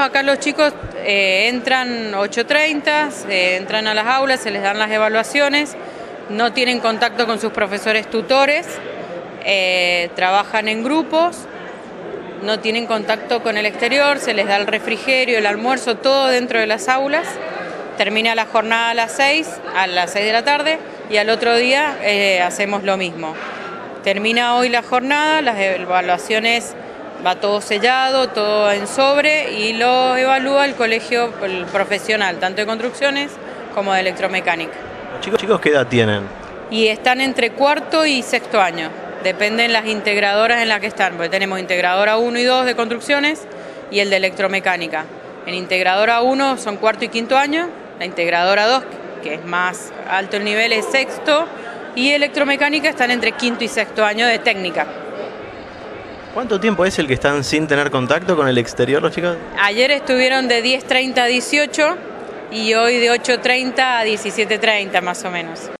acá los chicos eh, entran 8.30, entran a las aulas, se les dan las evaluaciones, no tienen contacto con sus profesores tutores, eh, trabajan en grupos, no tienen contacto con el exterior, se les da el refrigerio, el almuerzo, todo dentro de las aulas. Termina la jornada a las 6, a las 6 de la tarde y al otro día eh, hacemos lo mismo. Termina hoy la jornada, las evaluaciones va todo sellado, todo en sobre y lo evalúa el colegio profesional, tanto de construcciones como de electromecánica. ¿Los chicos, chicos qué edad tienen? Y están entre cuarto y sexto año, dependen las integradoras en las que están, porque tenemos integradora 1 y 2 de construcciones y el de electromecánica. En integradora 1 son cuarto y quinto año, la integradora 2, que es más alto el nivel, es sexto, y electromecánica están entre quinto y sexto año de técnica. ¿Cuánto tiempo es el que están sin tener contacto con el exterior los chicos? Ayer estuvieron de 10.30 a 18 y hoy de 8.30 a 17.30 más o menos.